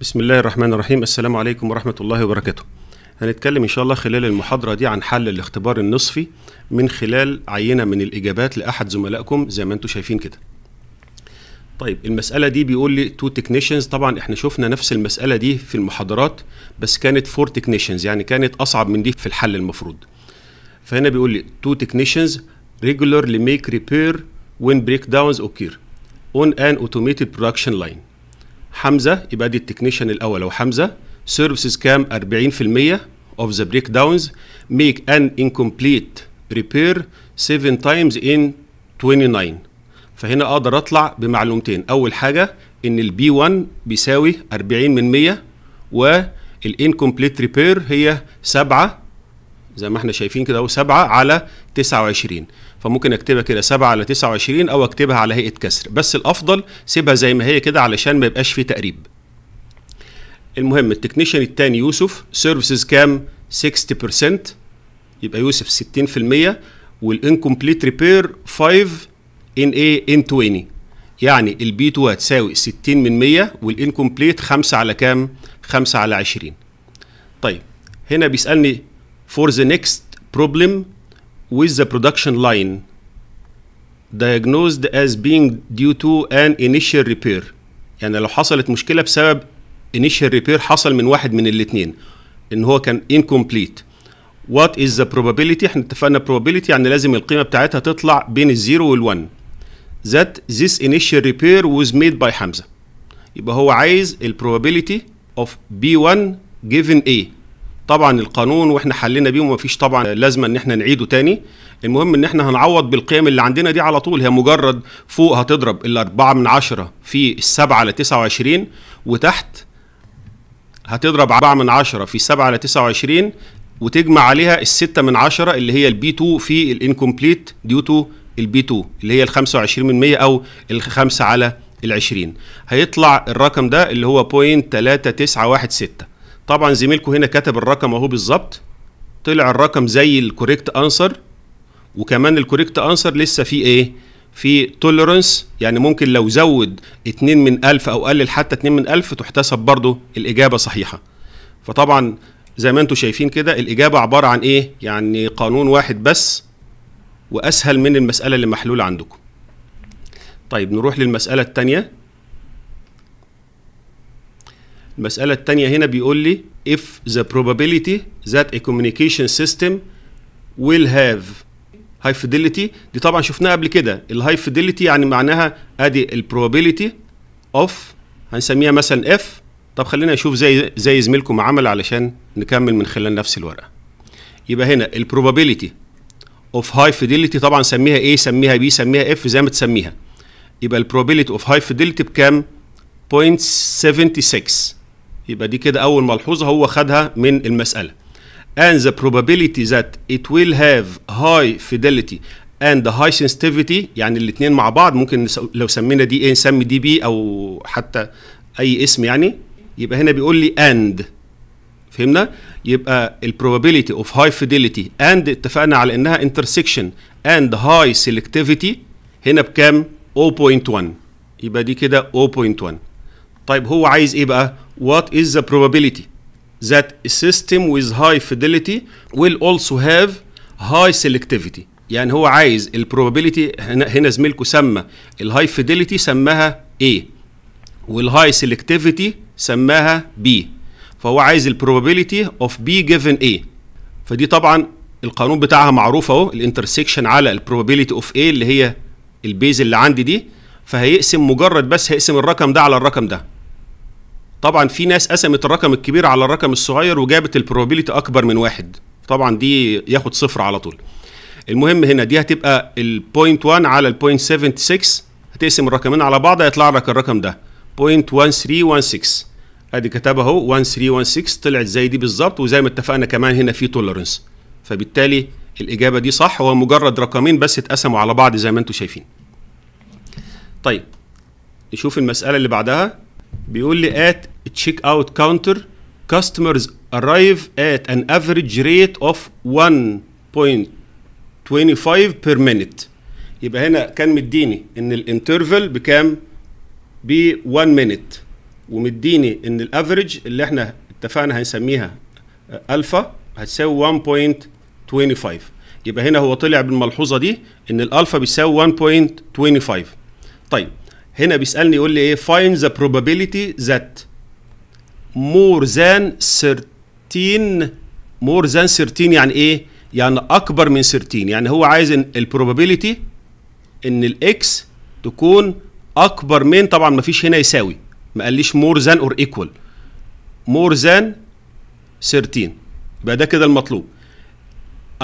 بسم الله الرحمن الرحيم. السلام عليكم ورحمة الله وبركاته. هنتكلم إن شاء الله خلال المحاضرة دي عن حل الاختبار النصفي من خلال عينة من الإجابات لأحد زملائكم زي ما أنتم شايفين كده. طيب المسألة دي بيقول لي two technicians طبعا إحنا شفنا نفس المسألة دي في المحاضرات بس كانت four technicians يعني كانت أصعب من دي في الحل المفروض. فهنا بيقول لي two technicians regularly make repair when breakdowns occur on an automated production line. حمزة يبقى دي ال technician الأول. أو حمزة services كام 40% of the breakdowns make an incomplete repair 7 times in 29 فهنا أقدر أطلع بمعلومتين. أول حاجة إن ال B1 بيساوي 40 من 100 وال incomplete repair هي 7 زي ما إحنا شايفين كده اهو 7 على 29 فممكن اكتبها كده 7 على 29 أو اكتبها على هيئة كسر. بس الأفضل سيبها زي ما هي كده علشان ما يبقاش فيه تقريب. المهم ال technician الثاني يوسف services كام؟ 60% يبقى يوسف 60% وال incomplete repair 5 in إيه in 20 يعني ال B2 هتساوي 60 من 100 وال incomplete 5 على كام؟ 5 على 20 طيب هنا بيسألني for the next problem with the production line diagnosed as being due to an initial repair يعني لو حصلت مشكلة بسبب initial repair حصل من واحد من الاثنين ان هو كان incomplete what is the probability إحنا اتفقنا probability يعني لازم القيمة بتاعتها تطلع بين الزيرو والون that this initial repair was made by حمزة يبقى هو عايز ال probability of B1 given A طبعا القانون وإحنا حلينا بيه ومفيش طبعا لازمه إن إحنا نعيده تاني. المهم إن إحنا هنعوض بالقيم اللي عندنا دي على طول. هي مجرد فوق هتضرب الأربعة من عشرة في السبعة على تسعة وعشرين وتحت هتضرب أربعة من عشرة في السبعة على تسعة وعشرين وتجمع عليها الستة من عشرة اللي هي ال B2 في ال incomplete due to ال B2 اللي هي ال 25 من 100 أو الخمسة على ال 20 هيطلع الرقم ده اللي هو point 3916 طبعا زميلكم هنا كتب الرقم أهو بالظبط. طلع الرقم زي ال correct answer وكمان ال correct answer لسه في إيه؟ في tolerance يعني ممكن لو زود 2 من 1000 أو قلل حتى 2 من 1000 تحتسب برضه الإجابة صحيحة. فطبعا زي ما أنتم شايفين كده الإجابة عبارة عن إيه؟ يعني قانون واحد بس وأسهل من المسألة اللي محلولة عندكم. طيب نروح للمسألة الثانية المسألة التانية هنا بيقول لي if the probability that a communication system will have high fidelity. دي طبعا شفناها قبل كده. الهاي fidelity يعني معناها أدي probability of هنسميها مثلا f. طب خلينا نشوف زي زي زميلكم عمل علشان نكمل من خلال نفس الورقة. يبقى هنا probability of high fidelity طبعا سميها A سميها B سميها F زي ما تسميها. يبقى probability of high fidelity بكام؟ 0.76 يبقى دي كده أول ملحوظة هو خدها من المسألة. And the probability that it will have high fidelity and high sensitivity يعني الاتنين مع بعض ممكن لو سمينا دي إيه نسمي دي بي أو حتى أي اسم يعني يبقى هنا بيقول لي and. فهمنا؟ يبقى probability of high fidelity and اتفقنا على إنها intersection and high selectivity هنا بكام؟ 0.1 يبقى دي كده 0.1 طيب هو عايز إيه بقى؟ What is the probability? That a system with high fidelity will also have high selectivity. يعني هو عايز ال probability هنا, هنا زميلكم سمى. ال high fidelity سماها A. وال high selectivity سماها B. فهو عايز ال probability of B given A. فدي طبعا القانون بتاعها معروف أهو ال intersection على ال probability of A اللي هي ال B's اللي عندي دي. فهيقسم مجرد بس هيقسم الرقم ده على الرقم ده. طبعا في ناس قسمت الرقم الكبير على الرقم الصغير وجابت ال probability أكبر من واحد. طبعا دي ياخد صفر على طول. المهم هنا دي هتبقى ال point 1 على ال point 76 هتقسم الرقمين على بعض هيطلع لك الرقم ده. 0.1316 أدي كتبها أهو 1316 طلعت زي دي بالظبط وزي ما اتفقنا كمان هنا في tolerance فبالتالي الإجابة دي صح هو مجرد رقمين بس اتقسموا على بعض زي ما أنتم شايفين. طيب نشوف المسألة اللي بعدها. بيقول لي at check out counter customers arrive at an average rate of 1.25 per minute. يبقى هنا كان مديني إن ال interval بكام؟ ب 1 minute. ومديني إن ال average اللي إحنا اتفقنا هنسميها الفا هتساوي 1.25 يبقى هنا هو طلع بالملحوظة دي إن الالفا بيساوي 1.25 طيب هنا بيسألني يقول لي إيه؟ Find the probability that more than 13 more than 13 يعني إيه؟ يعني أكبر من 13 يعني هو عايز ال probability إن ال x تكون أكبر من طبعا ما فيش هنا يساوي. ما قاليش more than or equal. More than 13 يبقى ده كده المطلوب.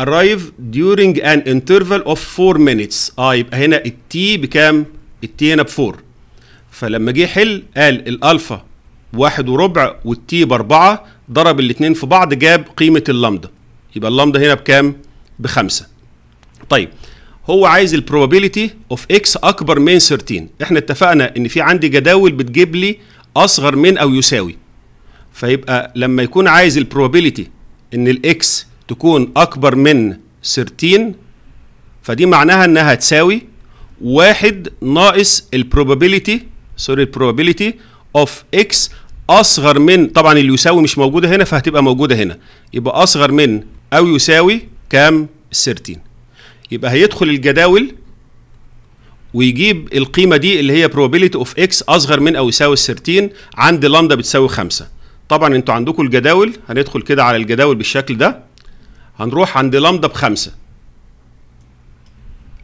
Arrive during an interval of 4 minutes. آه يبقى هنا ال t بكام؟ ال t هنا ب 4 فلما جه يحل قال الألفا واحد وربع وال t بأربعة ضرب الاتنين في بعض جاب قيمة اللامدا يبقى اللامدا هنا بكام؟ بخمسة. طيب هو عايز ال probability of x أكبر من 13 إحنا اتفقنا إن في عندي جداول بتجيب لي أصغر من أو يساوي. فيبقى لما يكون عايز ال probability إن ال x تكون أكبر من 13 فدي معناها إنها تساوي واحد ناقص ال probability sorry ال probability of x أصغر من طبعا اللي يساوي مش موجودة هنا فهتبقى موجودة هنا. يبقى أصغر من أو يساوي كام؟ 13 يبقى هيدخل الجداول ويجيب القيمة دي اللي هي probability of x أصغر من أو يساوي 13 عند لامدا بتساوي 5 طبعا أنتوا عندكم الجداول هندخل كده على الجداول بالشكل ده. هنروح عند لامدا بخمسة.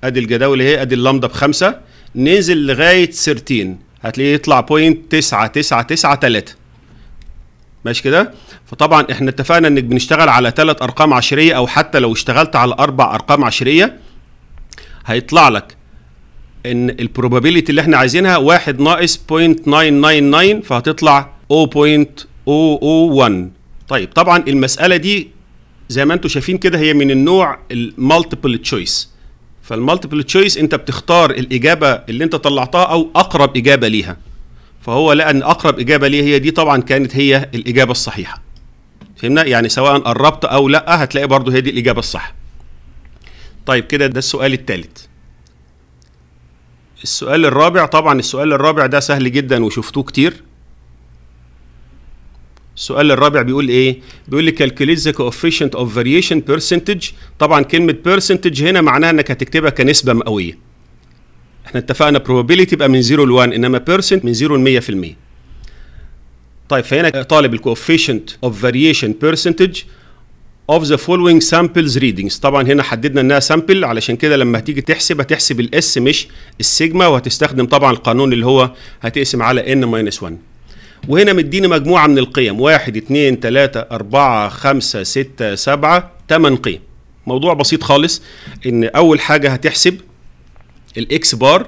أدي الجداول اهي أدي اللامدا بخمسة. ننزل لغاية 13 هتلاقيه يطلع point 9 9 9 3 ماشي كده؟ فطبعا إحنا اتفقنا إنك بنشتغل على ثلاث أرقام عشرية أو حتى لو اشتغلت على أربع أرقام عشرية هيطلع لك إن ال probability اللي إحنا عايزينها واحد ناقص 0.999 فهتطلع 0.001 طيب طبعا المسألة دي زي ما أنتم شايفين كده هي من النوع ال multiple choice فال multiple choice انت بتختار الإجابة اللي انت طلعتها أو أقرب إجابة ليها. فهو لقى ان أقرب إجابة ليه هي دي طبعا كانت هي الإجابة الصحيحة. فهمنا؟ يعني سواء قربت أو لأ هتلاقي برضو هي دي الإجابة الصح. طيب كده ده السؤال الثالث السؤال الرابع طبعا السؤال الرابع ده سهل جدا وشفتوه كتير. السؤال الرابع بيقول إيه؟ بيقول لي calculate the coefficient of variation percentage. طبعا كلمة percentage هنا معناها إنك هتكتبها كنسبة مئوية. إحنا اتفقنا probability يبقى من 0 ل 1 إنما percent من 0 ل 100% طيب فهنا طالب ال coefficient of variation percentage of the following samples readings. طبعا هنا حددنا إنها sample علشان كده لما هتيجي تحسب هتحسب ال S مش السيجما وهتستخدم طبعا القانون اللي هو هتقسم على n 1 وهنا مديني مجموعة من القيم. واحد اتنين تلاتة أربعة خمسة ستة سبعة تمن قيم. موضوع بسيط خالص إن أول حاجة هتحسب ال X bar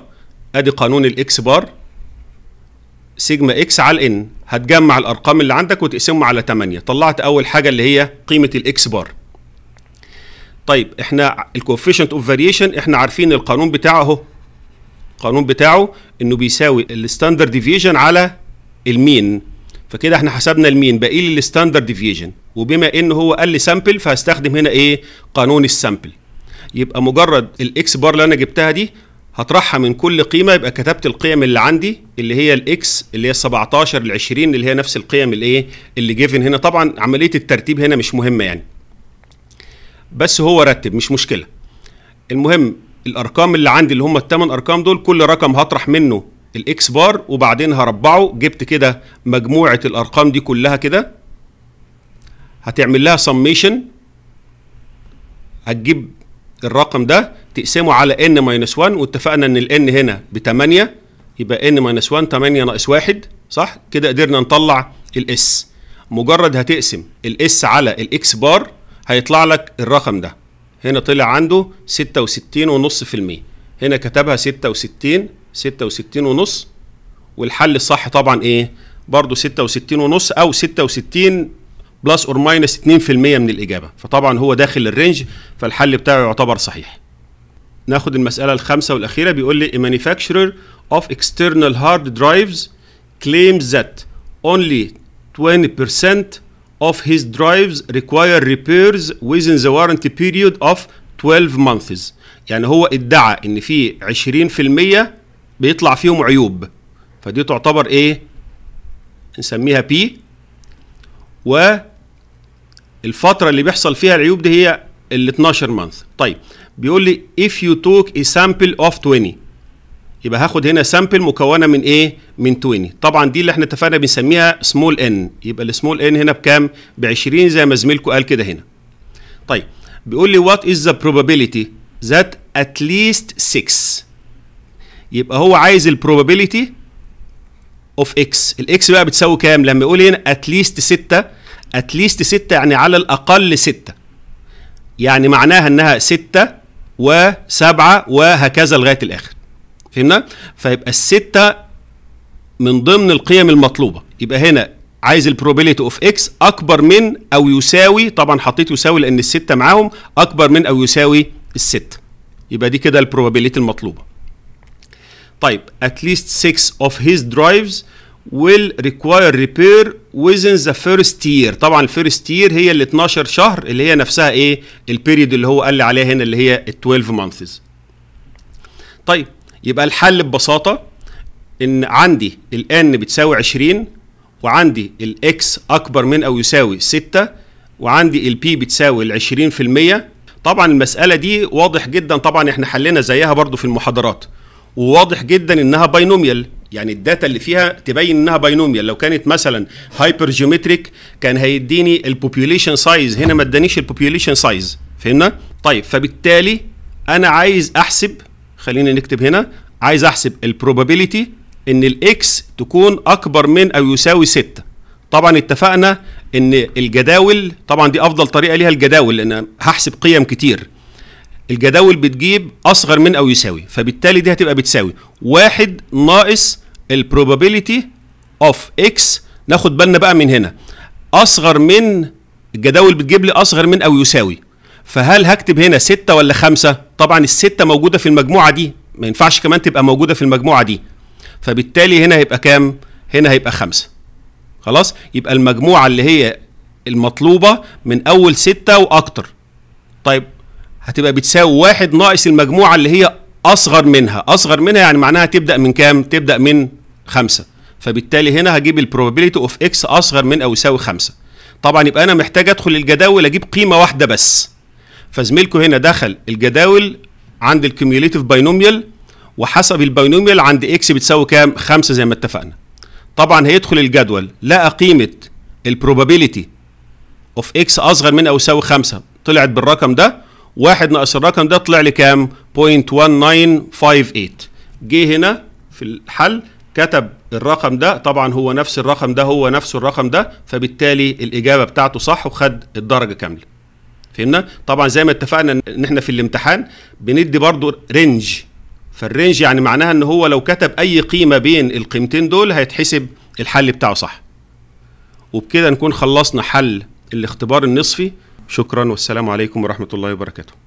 أدي قانون ال X bar sigma X على ال n هتجمع الأرقام اللي عندك وتقسمهم على 8 طلعت أول حاجة اللي هي قيمة ال X bar. طيب إحنا ال coefficient of variation إحنا عارفين القانون بتاعه أهو. القانون بتاعه إنه بيساوي ال standard deviation على ال mean. فكده إحنا حسبنا ال mean باقي لي ال standard deviation. وبما إن هو قال لي sample فهستخدم هنا إيه؟ قانون ال sample يبقى مجرد ال X bar اللي أنا جبتها دي هطرحها من كل قيمة يبقى كتبت القيم اللي عندي اللي هي ال X اللي هي 17 ل 20 اللي هي نفس القيم اللي إيه؟ اللي given هنا. طبعا عملية الترتيب هنا مش مهمة يعني. بس هو رتب مش مشكلة. المهم الأرقام اللي عندي اللي هم الثمان أرقام دول كل رقم هطرح منه ال X bar وبعدين هربعه. جبت كده مجموعة الأرقام دي كلها كده. هتعمل لها سميشن هتجيب الرقم ده تقسمه على n minus 1 واتفقنا إن ال n هنا ب 8 يبقى n minus 1 8 ناقص 1 صح؟ كده قدرنا نطلع ال S مجرد هتقسم ال S على ال X bar هيطلع لك الرقم ده. هنا طلع عنده 66.5% هنا كتبها 66 66 ونص والحل الصح طبعا إيه؟ برضو 66 ونص أو 66 plus or minus 2% من الإجابة. فطبعا هو داخل ال range فالحل بتاعه يعتبر صحيح. ناخد المسألة الخامسة والأخيرة بيقول لي manufacturer of external hard drives claims that only 20% of his drives require repairs within the warranty period of 12 months. يعني هو ادعى إن في 20% بيطلع فيهم عيوب. فدي تعتبر إيه؟ نسميها بي والفترة اللي بيحصل فيها العيوب دي هي ال 12 مانث طيب بيقول لي if you took a sample of 20 يبقى هاخد هنا sample مكونة من إيه؟ من 20 طبعا دي اللي إحنا اتفقنا بنسميها small n يبقى ال small n هنا بكام؟ ب 20 زي ما زميلكم قال كده هنا. طيب بيقول لي what is the probability that at least 6 يبقى هو عايز ال probability of X ال X بقى بتساوي كام؟ لما يقول هنا least 6 at least 6 يعني على الأقل 6 يعني معناها إنها 6 و7 وهكذا لغاية الآخر. فهمنا؟ فيبقى الستة من ضمن القيم المطلوبة. يبقى هنا عايز ال probability of X أكبر من أو يساوي طبعا حطيت يساوي لأن الستة معاهم أكبر من أو يساوي الستة. يبقى دي كده ال probability المطلوبة. طيب at least 6 of his drives will require repair within the first year. طبعا ال first year هي ال 12 شهر اللي هي نفسها إيه؟ ال period اللي هو قال لي عليها هنا اللي هي ال 12 months. طيب يبقى الحل ببساطة إن عندي ال n بتساوي 20 وعندي ال X أكبر من أو يساوي 6 وعندي ال P بتساوي ال 20% طبعا المسألة دي واضح جدا طبعا إحنا حلينا زيها برضو في المحاضرات. وواضح جدا إنها binomial يعني ال data اللي فيها تبين إنها binomial لو كانت مثلا hypergeometric كان هيديني ال population size هنا ما ادانيش ال population size فهمنا؟ طيب فبالتالي أنا عايز أحسب خلينا نكتب هنا عايز أحسب ال probability إن ال X تكون أكبر من أو يساوي 6 طبعا اتفقنا إن الجداول طبعا دي أفضل طريقة ليها الجداول لأن هحسب قيم كتير. الجداول بتجيب أصغر من أو يساوي فبالتالي دي هتبقى بتساوي واحد ناقص ال probability of X ناخد بالنا بقى من هنا أصغر من الجداول بتجيب لي أصغر من أو يساوي فهل هكتب هنا ستة ولا خمسة؟ طبعا الستة موجودة في المجموعة دي ما ينفعش كمان تبقى موجودة في المجموعة دي فبالتالي هنا هيبقى كام؟ هنا هيبقى خمسة خلاص؟ يبقى المجموعة اللي هي المطلوبة من أول ستة وأكتر طيب هتبقى بتساوي واحد ناقص المجموعة اللي هي أصغر منها أصغر منها يعني معناها تبدأ من كام؟ تبدأ من خمسة فبالتالي هنا هجيب ال probability of X أصغر من أو يساوي خمسة طبعا يبقى أنا محتاج أدخل الجداول أجيب قيمة واحدة بس فزميلكم هنا دخل الجداول عند ال cumulative binomial وحسب ال binomial عند X بتساوي كام؟ خمسة زي ما اتفقنا. طبعا هيدخل الجدول لقى قيمة ال probability of X أصغر من أو يساوي خمسة طلعت بالرقم ده واحد ناقص الرقم ده طلع لي كام؟ 0.1958 جه هنا في الحل كتب الرقم ده طبعا هو نفس الرقم ده هو نفس الرقم ده فبالتالي الإجابة بتاعته صح وخد الدرجة كاملة. فهمنا؟ طبعا زي ما اتفقنا إن إحنا في الامتحان بندي برضو range فال range يعني معناها إن هو لو كتب أي قيمة بين القيمتين دول هيتحسب الحل بتاعه صح. وبكده نكون خلصنا حل الاختبار النصفي. شكرا والسلام عليكم ورحمة الله وبركاته.